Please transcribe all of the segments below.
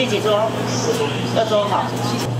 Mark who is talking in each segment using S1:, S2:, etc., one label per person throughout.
S1: 第几桌？二桌好。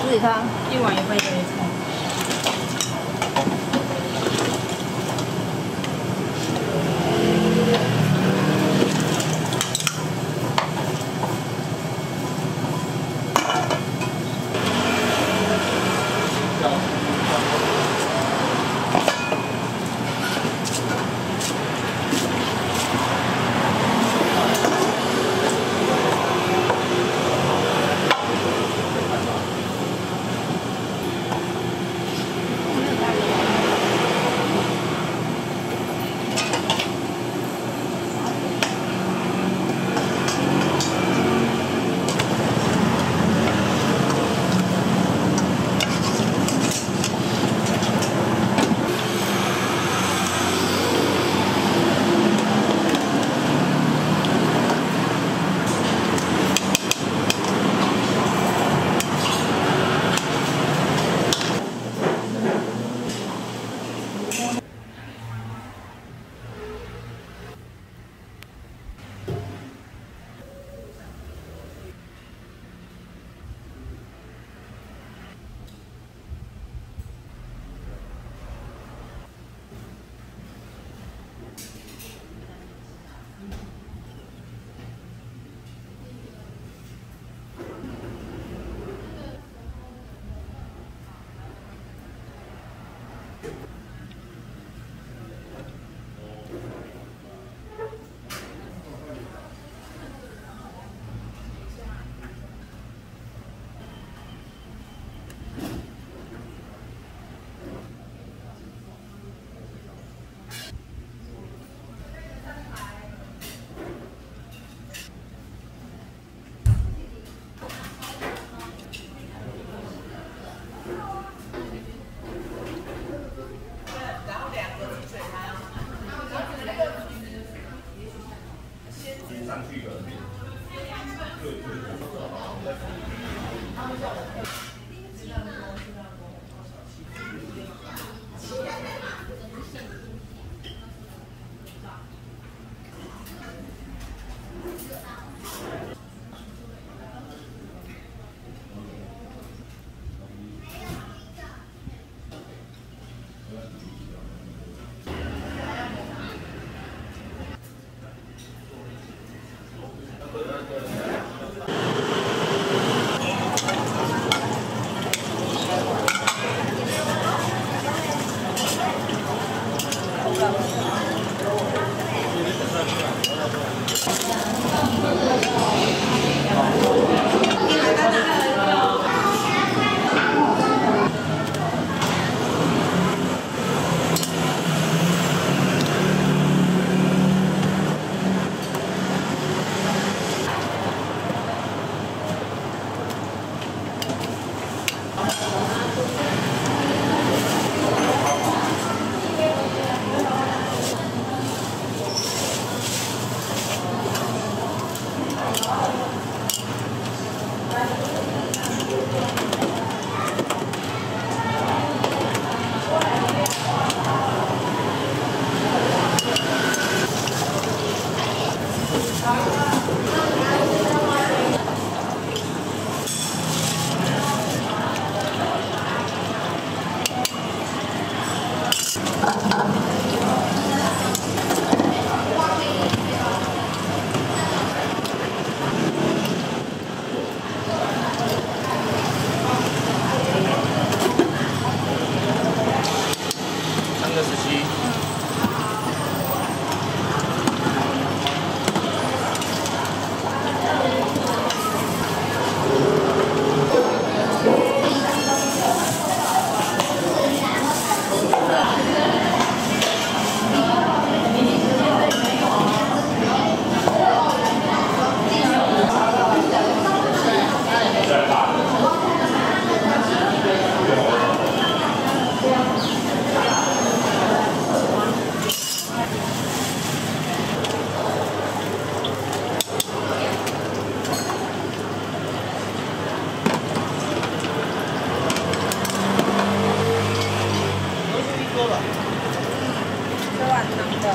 S2: 自己汤，
S3: 一碗一份
S4: 也一以。
S3: 吃碗汤的。